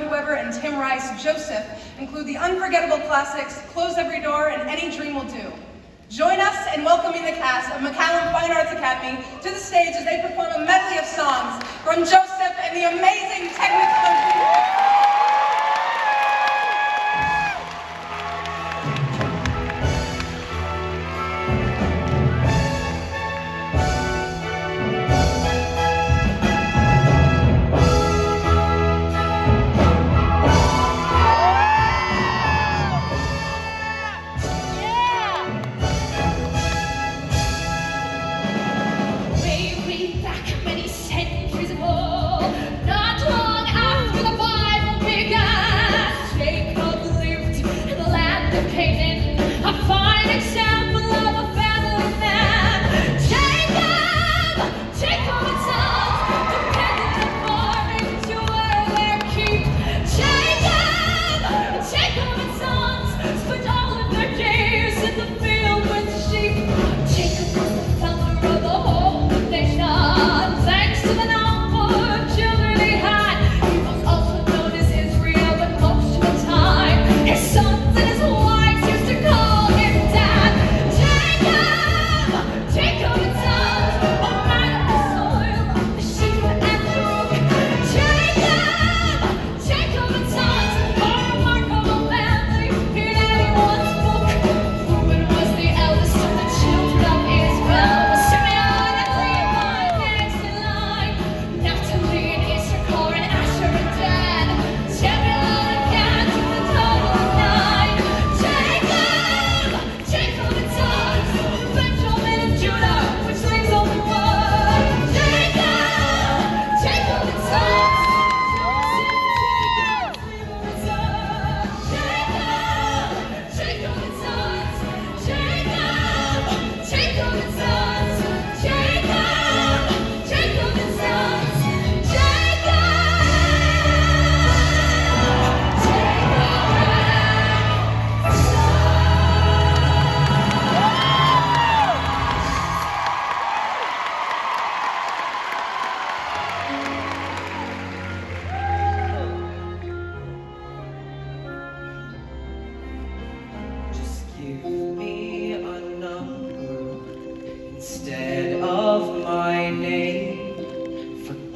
Lloyd Webber and Tim Rice, Joseph, include the unforgettable classics Close Every Door and Any Dream Will Do. Join us in welcoming the cast of McCallum Fine Arts Academy to the stage as they perform a medley of songs from Joseph except for love